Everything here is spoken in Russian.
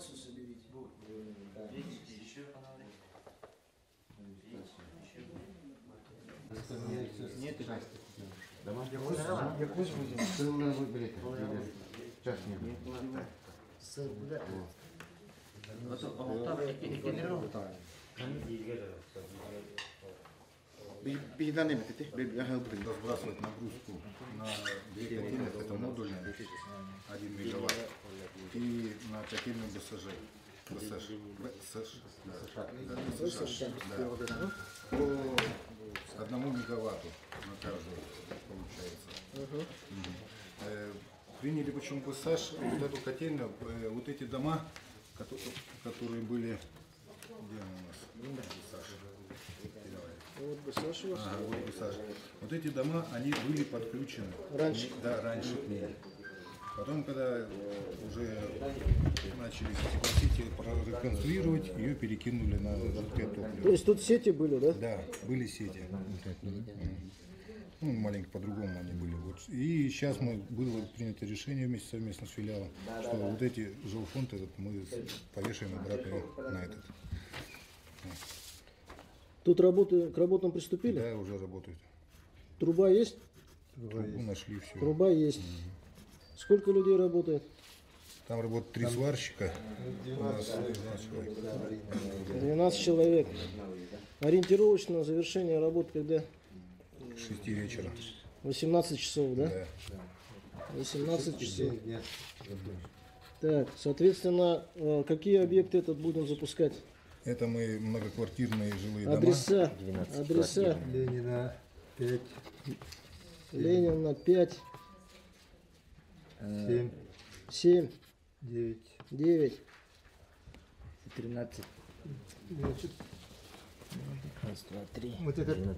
информацию соберите. Видите, еще фонарик. Нет? Якусь будем. Сильно виберете. Час не не бедите, беда хелприн. Разбрасывать нагрузку на две котельных, это модульная, 1 мегаватт, котельную БСЖ. БСЖ. БСЖ. По одному мегаватту на каждую получается. Э, Приняли почему БСЖ, вот эту котельную, э, вот эти дома, кото- которые были, где они у нас? Вот бы Саша у вас. Ага, вот пассаж. Вот эти дома, они были подключены. Раньше? Да, раньше к ней. Потом, когда начали теплосети реконструировать, ее перекинули на жидкое То топливо. есть тут сети были, да? Да, были сети. Ну, маленько по-другому они были. Вот. И сейчас мы было принято решение вместе совместно с филиалом, что вот эти жилфонд этот мы повешаем обратно на этот. Тут работы, к работам приступили? Да, уже работают. Труба есть? Трубу нашли все. Труба есть. Сколько людей работает? Там работает три сварщика. У нас 12 человек. 12 человек. Ориентировочно завершение работ когда? С 6 вечера. 18 часов, да? Да. 18 часов. Так, соответственно, э, какие объекты этот будем запускать? Это мы многоквартирные жилые дома. Адреса, адреса Ленина 5, Ленина 5, 7, 7, 9, 9. 13. Значит, Раз, два, три. вот этот